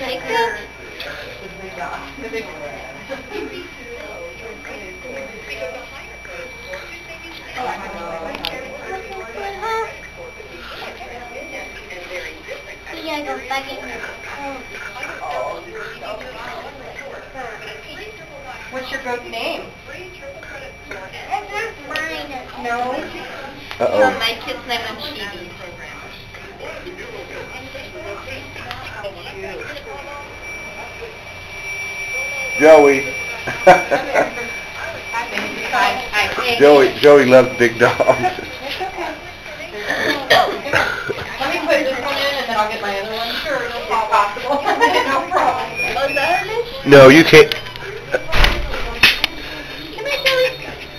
like go back. What's your goat's name? Mine. No. Uh-oh. No, my kid's name is Chibi. Joey. I, I, Joey, Joey loves big dogs. Let me put this one in and then I'll get my other one. Sure, no problem. Possible. no problem. Is that it? No, you can't. Come here, Joey.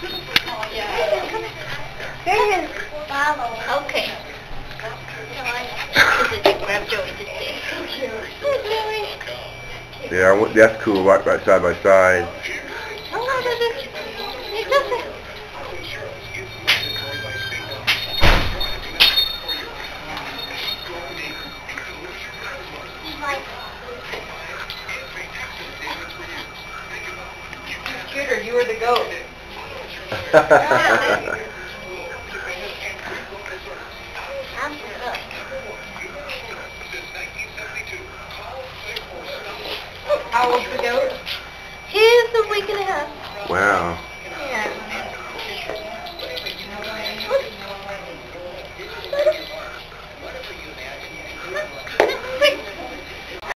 There it is. Okay. Grab Joey to see. Yeah, I that's cool. Right, right side by side. What is it? It doesn't. Scooter, you were the goat. How old's the goat? Here's a week and a half. wow.